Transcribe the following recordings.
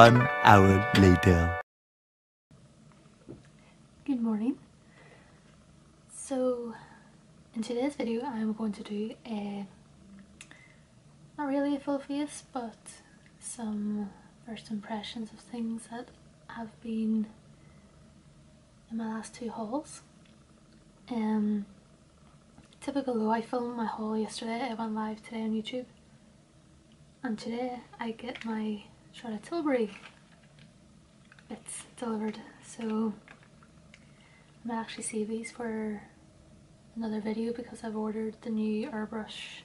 One hour later. Good morning. So in today's video I'm going to do a not really a full face but some first impressions of things that have been in my last two hauls. Um, typical though, I filmed my haul yesterday, I went live today on YouTube and today I get my Charlotte Tilbury. Bits delivered. So I might actually save these for another video because I've ordered the new airbrush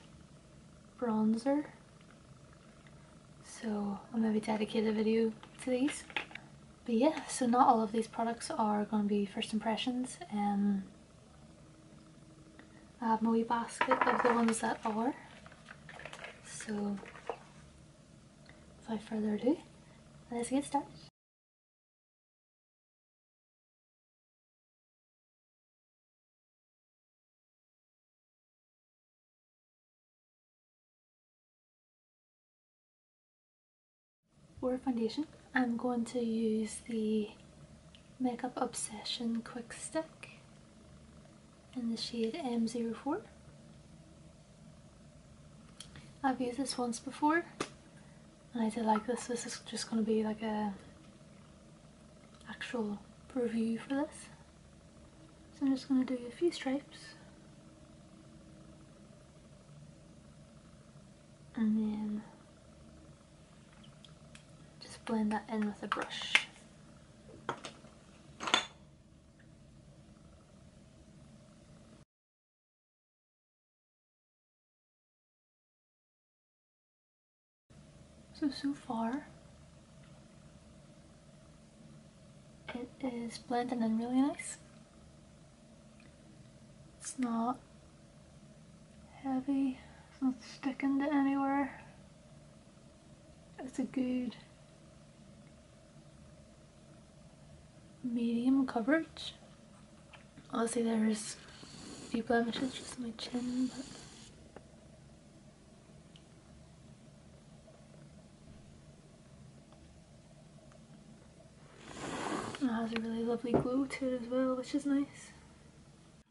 bronzer. So I'll maybe dedicate a video to these. But yeah so not all of these products are going to be first impressions um, I have my wee basket of the ones that are. So without further ado. Let's get started. For foundation, I'm going to use the Makeup Obsession Quick Stick in the shade M04. I've used this once before and I did like this. This is just going to be like a actual review for this. So I'm just going to do a few stripes and then just blend that in with a brush. So, so far it is blending in really nice. It's not heavy, it's not sticking to anywhere. It's a good medium coverage. Obviously there's a few blemishes just on my chin, but it has a really lovely glow to it as well, which is nice.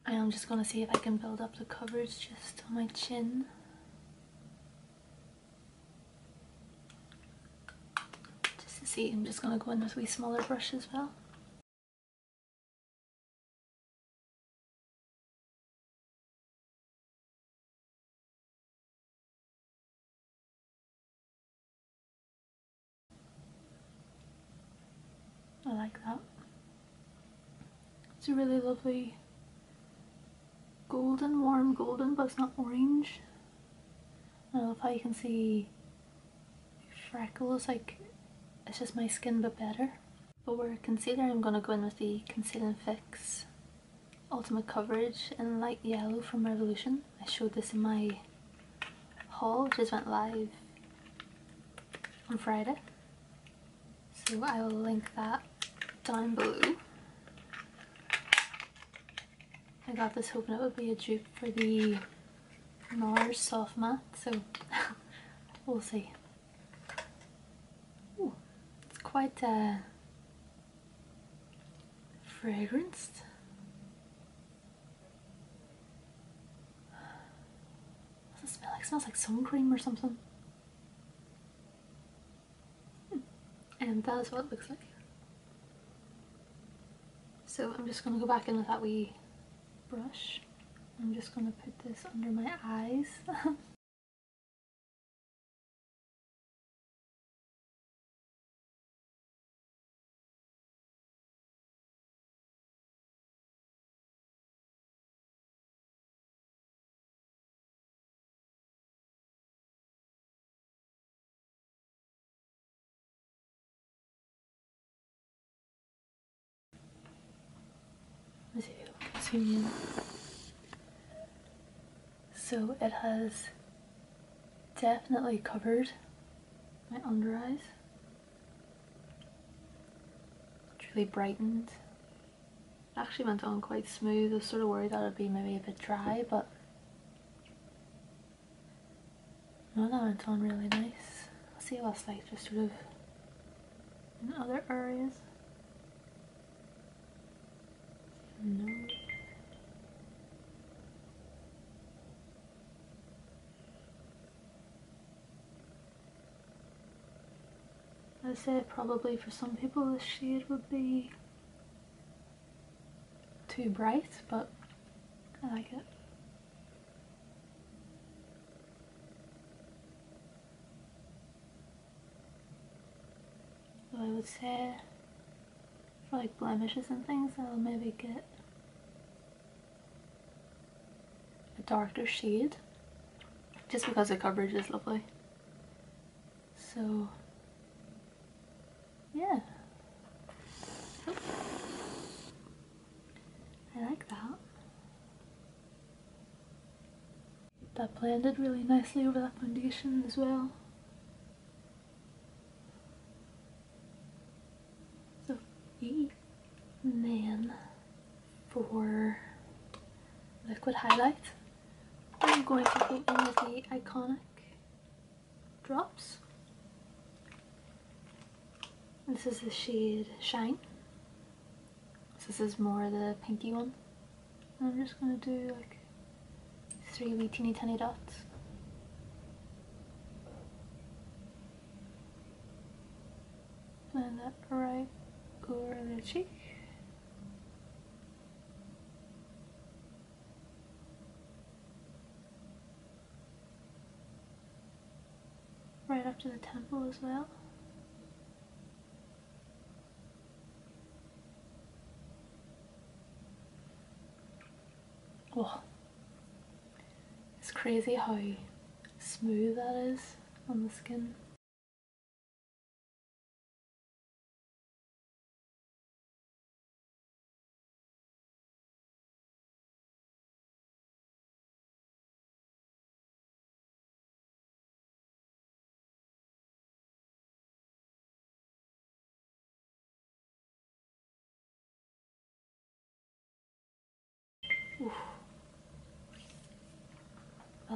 I am just going to see if I can build up the coverage just on my chin. Just to see, I'm just going to go in with a wee smaller brush as well. I like that. It's really lovely golden, warm golden, but it's not orange. I love how you can see freckles, like it's just my skin but better. But for concealer I'm going to go in with the Conceal and Fix Ultimate Coverage in light yellow from Revolution. I showed this in my haul which just went live on Friday. So I will link that down below. I got this hoping it would be a dupe for the NARS Soft Matte, so we'll see. Ooh, it's quite uh, fragranced. What does it smell like? It smells like sun cream or something. Hmm. And that is what it looks like. So I'm just going to go back in with that wee brush. I'm just going to put this under my eyes. So it has definitely covered my under eyes. It's really brightened. It actually went on quite smooth. I was sort of worried that it'd be maybe a bit dry, but no, that went on really nice. I'll see else like just sort of in other areas. No. I'd say probably for some people this shade would be too bright, but I like it. So I would say for like blemishes and things I'll maybe get a darker shade just because the coverage is lovely. So yeah. I like that. That blended really nicely over that foundation as well. So, yeah. And then for liquid highlight, I'm going to go in with the Iconic drops. This is the shade Shine. This is more the pinky one. I'm just gonna do like three wee teeny tiny dots. And that right over the cheek. Right up to the temple as well. It's crazy how smooth that is on the skin.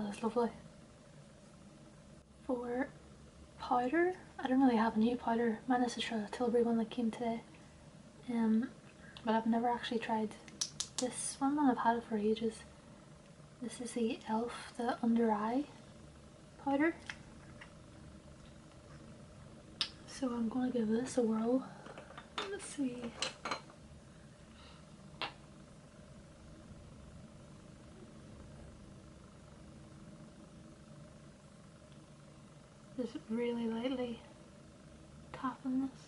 That's lovely. For powder, I don't really have a new powder. Mine is a Tilbury one that came today. Um, but I've never actually tried this one and I've had it for ages. This is the e.l.f. the under eye powder. So I'm going to give this a whirl. Let's see. Just really lightly tapping this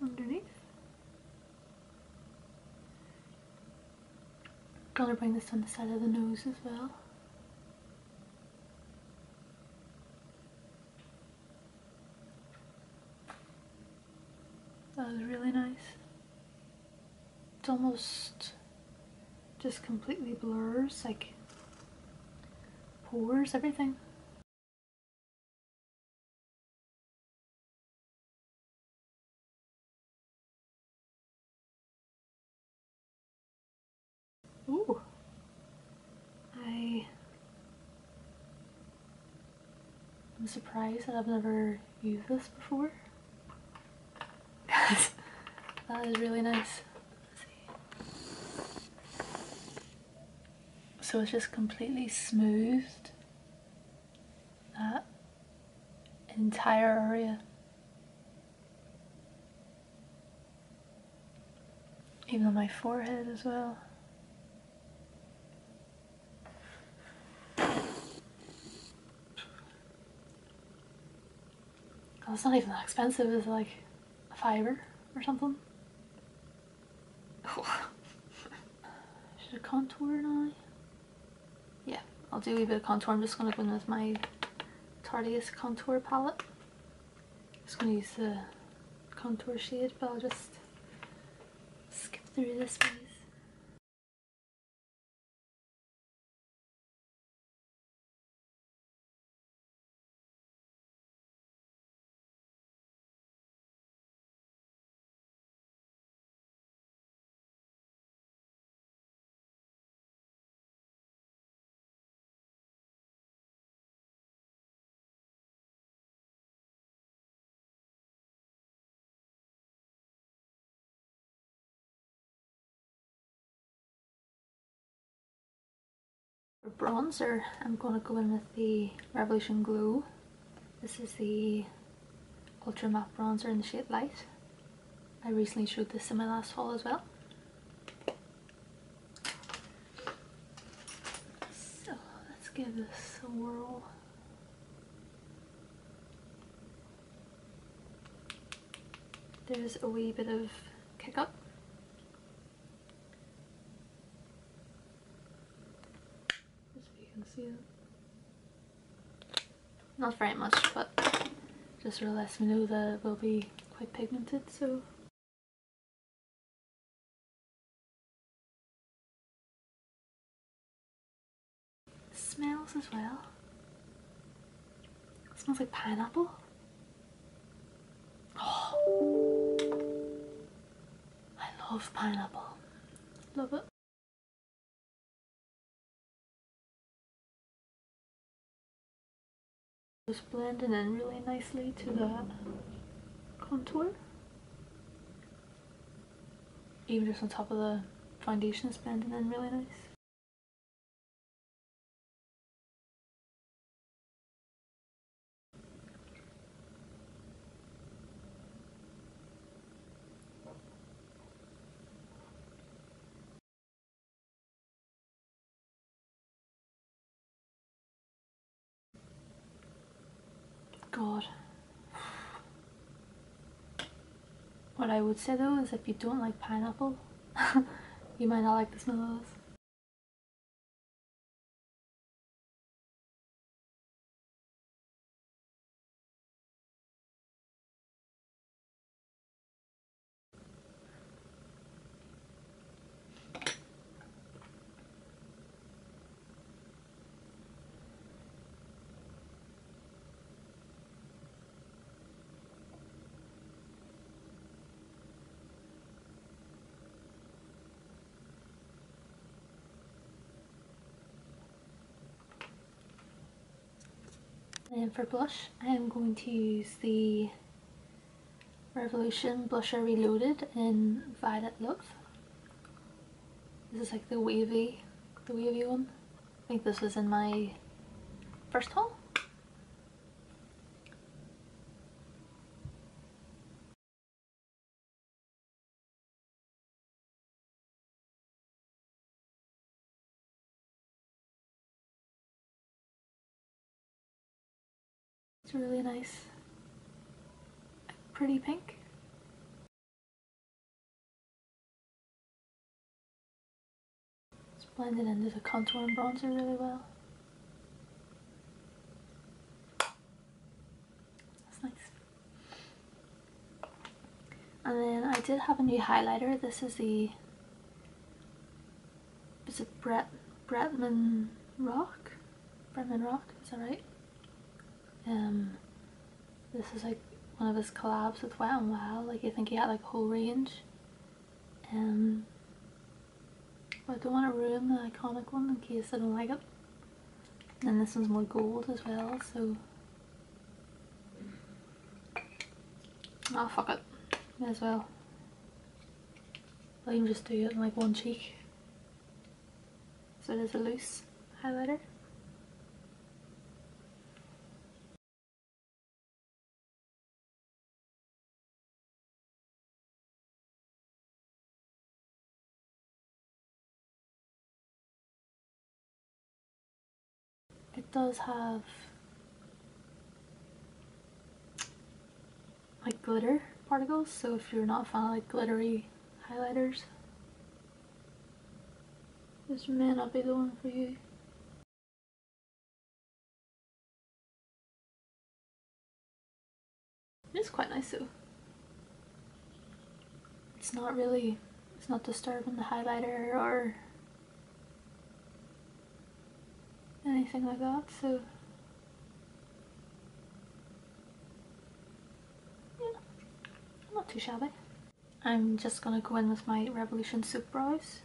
underneath. Gonna bring this on the side of the nose as well. That was really nice. It's almost just completely blurs, like pores, everything. Ooh. I am surprised that I've never used this before. that is really nice. So it's just completely smoothed that entire area. Even on my forehead as well. Oh, it's not even that expensive, it's like a fiver or something. Should I contour now? Yeah, I'll do a wee bit of contour. I'm just going to go in with my Tarteist contour palette. Just going to use the contour shade, but I'll just skip through this. Bronzer, I'm going to go in with the Revolution Glow. This is the Ultra Matte Bronzer in the shade Light. I recently showed this in my last haul as well. So let's give this a whirl. There's a wee bit of kick up. Just so you can see it. Not very much, but just me know that will be quite pigmented, so smells as well. It smells like pineapple. Oh, I love pineapple. Love it. Just blending in really nicely to that contour. Even just on top of the foundation it's blending in really nice. What I would say though is if you don't like pineapple, you might not like the smell of this. And for blush, I am going to use the Revolution Blusher Reloaded in Violet Love. This is like the wavy, the wavy one. I think this was in my first haul. It's really nice, pretty pink. It's blended into the contour and bronzer really well. That's nice. And then I did have a new highlighter. This is the is it Brett Bretman Rock? Bretman Rock, is that right? Um, this is like one of his collabs with Wet n Wild. Like I think he had like a whole range. Um, but I don't want to ruin the iconic one in case I don't like it. And this one's more gold as well, so. Oh fuck it, may as well. I'll even just do it in like one cheek. So is a loose highlighter. Does have like glitter particles, so if you're not a fan of like glittery highlighters, this may not be the one for you. It's quite nice though. It's not really, it's not disturbing the highlighter or anything like that, so yeah, not too shabby. I'm just gonna go in with my Revolution Soap Brows.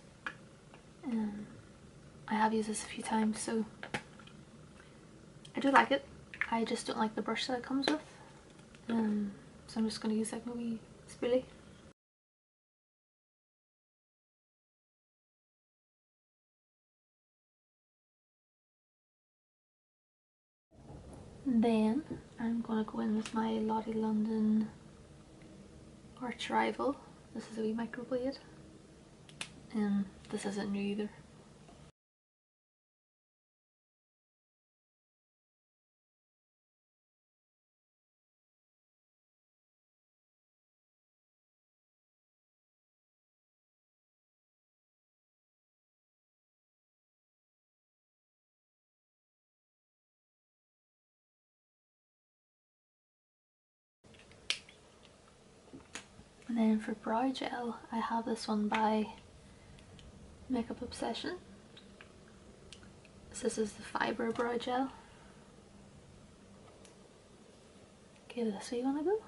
Um, I have used this a few times, so I do like it. I just don't like the brush that it comes with. Um, so I'm just gonna use like my wee spoolie. Then I'm gonna go in with my Lottie London Arch Rival. This is a wee microblade. And this isn't new either. And then for brow gel, I have this one by Makeup Obsession. So this is the Fibre Brow Gel. Give this wee one a go.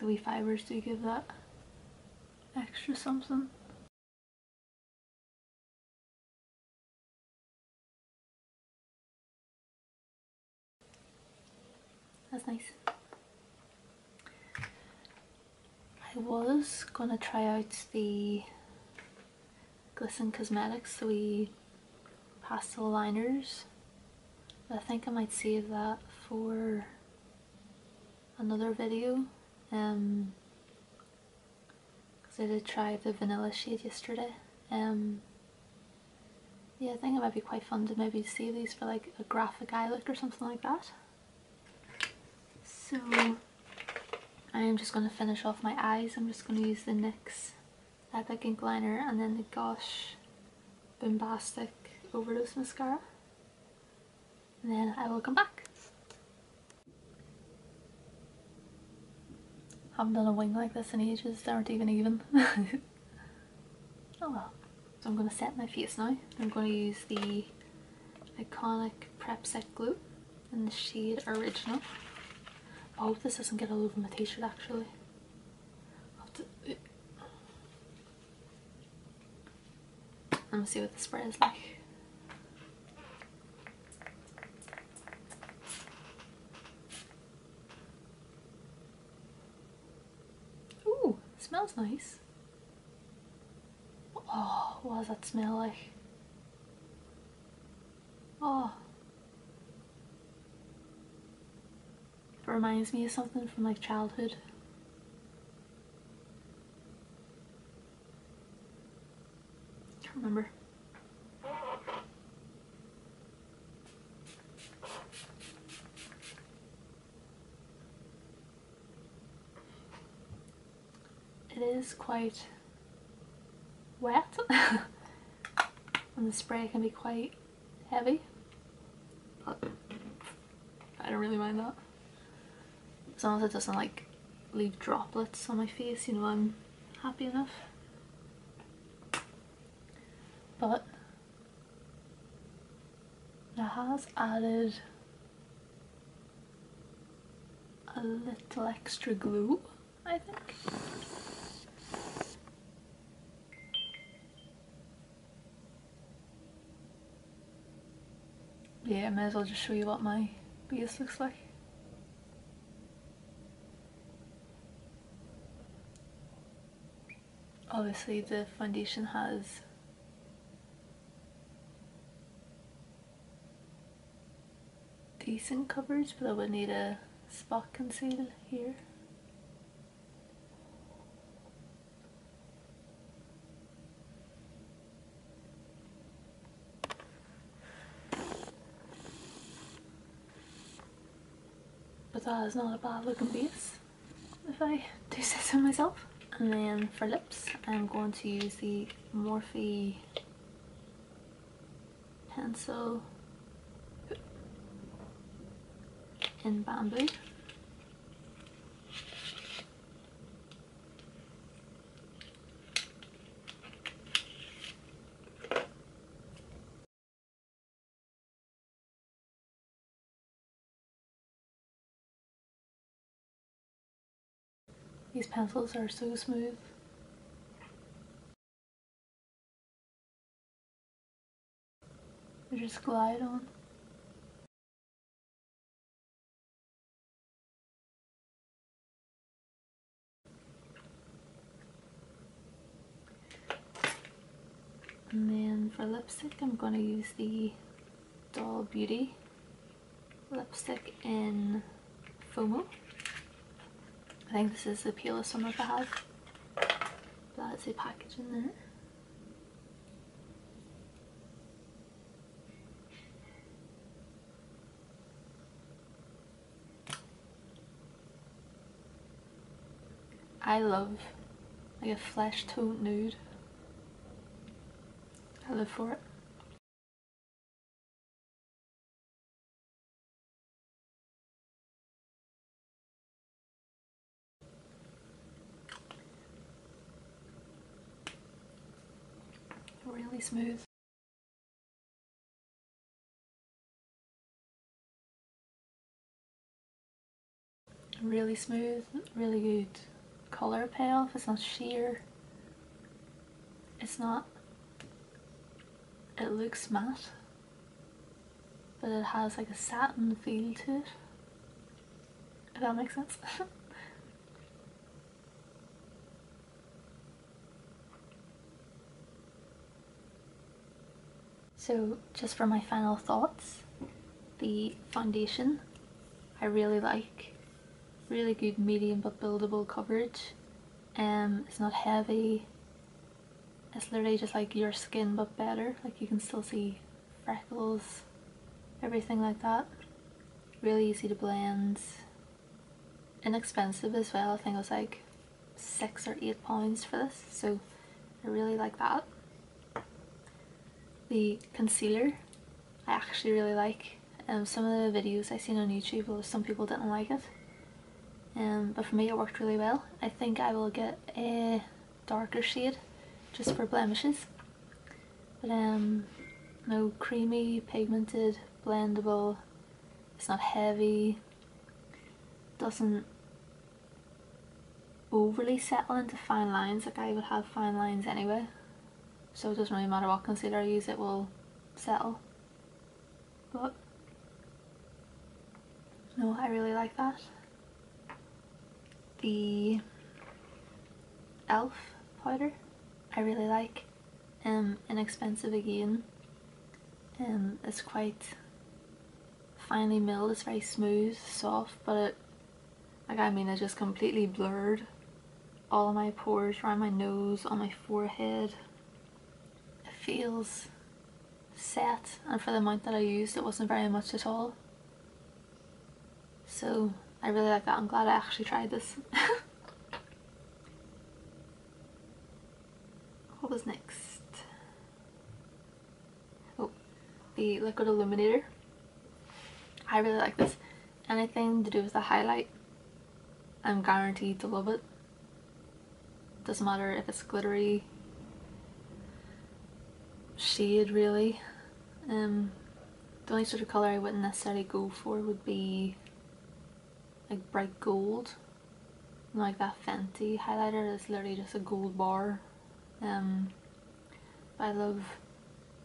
The wee fibres do give that extra something. That's nice. I was gonna try out the Glisten Cosmetics, wee pastel liners. I think I might save that for another video. Um, because I did try the vanilla shade yesterday. Um, yeah, I think it might be quite fun to maybe save these for like a graphic eye look or something like that. So I am just going to finish off my eyes. I'm just going to use the NYX Epic Ink Liner and then the Gosh Boombastic Overdose Mascara. And then I will come back. Haven't done a wing like this in ages, they aren't even even. oh well. So I'm going to set my face now. I'm going to use the iconic Prep Set Glow in the shade Original. I hope this doesn't get all over my t-shirt actually. Let me see what the spray is like. Smells nice. Oh, what does that smell like? Oh. It reminds me of something from like childhood. Can't remember. it is quite wet. And the spray can be quite heavy. But I don't really mind that. As long as it doesn't like leave droplets on my face you know I'm happy enough. But it has added a little extra glue I think yeah, I may as well just show you what my base looks like. Obviously the foundation has decent coverage but I would need a spot conceal here. That is not a bad looking base if I do say so myself. And then for lips I'm going to use the Morphe pencil in bamboo. These pencils are so smooth. They just glide on. And then for lipstick I'm going to use the Doll Beauty lipstick in FOMO. I think this is the palest one that I have. had. That's package in there. I love like a flesh tone nude. I live for it. Really smooth. Really smooth, really good colour payoff, it's not sheer, it's not, it looks matte, but it has like a satin feel to it, if that makes sense. so just for my final thoughts, the foundation I really like really good medium but buildable coverage. Um, it's not heavy. It's literally just like your skin but better. Like you can still see freckles, everything like that. Really easy to blend. Inexpensive as well. I think it was like six or eight pounds for this. So I really like that. The concealer I actually really like. Um, some of the videos I've seen on YouTube, well, some people didn't like it um, but for me it worked really well. I think I will get a darker shade just for blemishes. But um, no creamy, pigmented, blendable, it's not heavy, doesn't overly settle into fine lines like I would have fine lines anyway. So it doesn't really matter what concealer I use, it will settle. But no, I really like that the e.l.f. powder I really like. Um, inexpensive again. Um, it's quite finely milled, it's very smooth, soft, but it, like I mean it just completely blurred all my pores around my nose, on my forehead. Feels set and for the amount that I used it wasn't very much at all. So I really like that. I'm glad I actually tried this. what was next? Oh, the liquid illuminator. I really like this. Anything to do with the highlight, I'm guaranteed to love it. Doesn't matter if it's glittery shade really. Um, the only sort of colour I wouldn't necessarily go for would be like bright gold. Like that Fenty highlighter is literally just a gold bar. Um, I love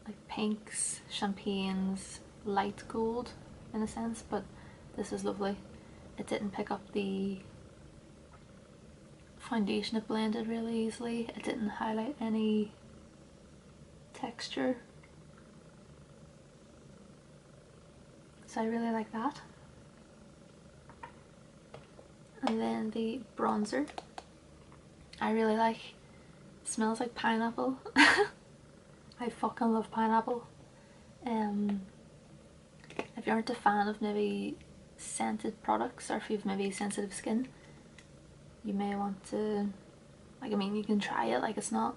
like pinks, champagnes, light gold in a sense but this is lovely. It didn't pick up the foundation it blended really easily. It didn't highlight any texture. So I really like that. And then the bronzer. I really like smells like pineapple. I fucking love pineapple. Um, if you aren't a fan of maybe scented products or if you've maybe sensitive skin you may want to like I mean you can try it like it's not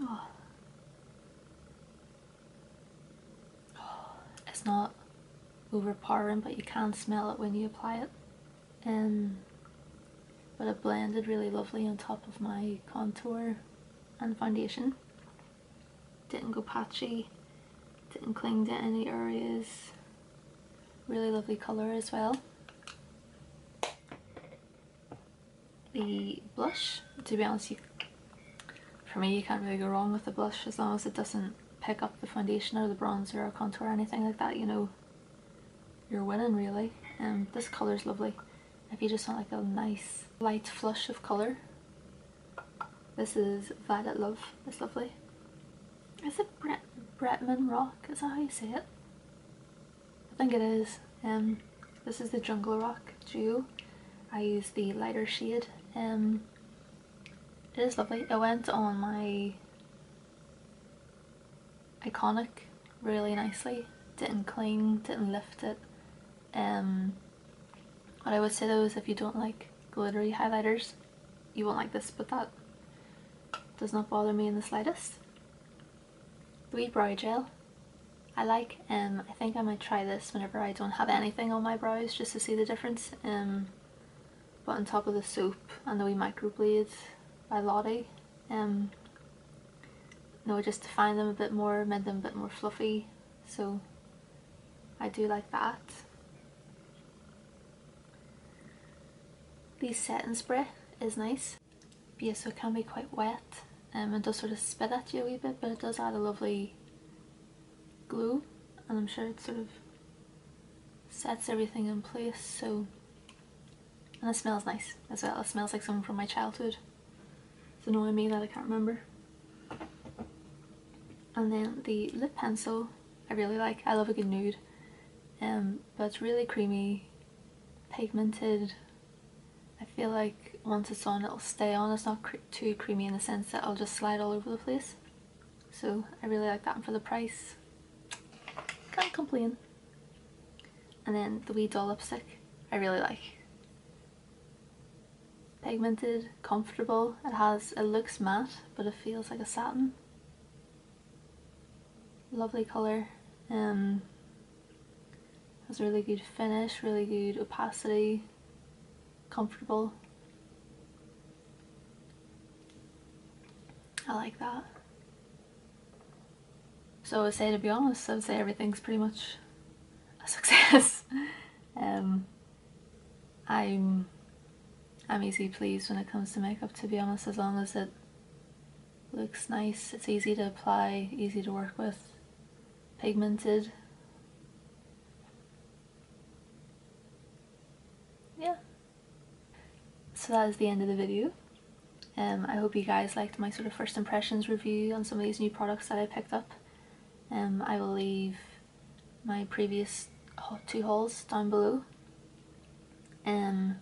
oh. it's not overpowering but you can smell it when you apply it. Um, but it blended really lovely on top of my contour and foundation. Didn't go patchy didn't cling to any areas. Really lovely colour as well. The blush to be honest you, for me you can't really go wrong with the blush as long as it doesn't pick up the foundation or the bronzer or contour or anything like that you know you're winning really. Um, this colour is lovely. If you just want like a nice light flush of colour, This is Violet Love. It's lovely. Is it Bret Bretman Rock? Is that how you say it? I think it is. Um, this is the Jungle Rock Duo. I use the lighter shade. Um, it is lovely. It went on my iconic really nicely. Didn't cling, didn't lift it. Um, what I would say though is if you don't like glittery highlighters, you won't like this, but that does not bother me in the slightest. The wee brow gel I like. Um, I think I might try this whenever I don't have anything on my brows just to see the difference. Um, but on top of the soap and the wee microblades by Lottie. Um, no, just to find them a bit more, made them a bit more fluffy. So I do like that. The setting spray is nice. But yeah, so it can be quite wet um, and does sort of spit at you a wee bit, but it does add a lovely glue and I'm sure it sort of sets everything in place so and it smells nice as well. It smells like something from my childhood. Annoying me that I can't remember. And then the lip pencil I really like. I love a good nude. Um, but it's really creamy, pigmented. I feel like once it's on it'll stay on. It's not cre too creamy in the sense that I'll just slide all over the place. So I really like that and for the price can't complain. And then the wee doll lipstick I really like. Pigmented, comfortable, it has, it looks matte but it feels like a satin. Lovely colour, um, has a really good finish, really good opacity, comfortable. I like that. So I would say to be honest, I would say everything's pretty much a success. um, I'm I'm easy pleased when it comes to makeup to be honest as long as it looks nice, it's easy to apply, easy to work with, pigmented. Yeah. So that is the end of the video. Um, I hope you guys liked my sort of first impressions review on some of these new products that I picked up. Um, I will leave my previous two hauls down below. Um,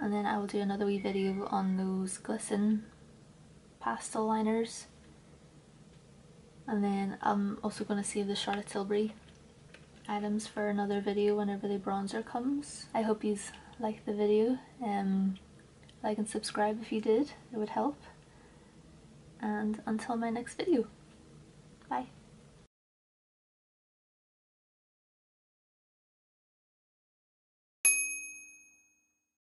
and then I will do another wee video on those glisten pastel liners. And then I'm also going to save the Charlotte Tilbury items for another video whenever the bronzer comes. I hope you liked the video. Um, like and subscribe if you did, it would help. And until my next video, bye.